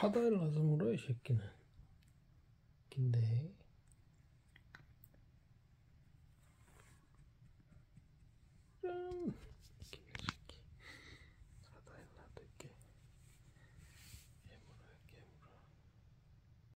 샤다일 나서 물어 이 새끼는. 긴데.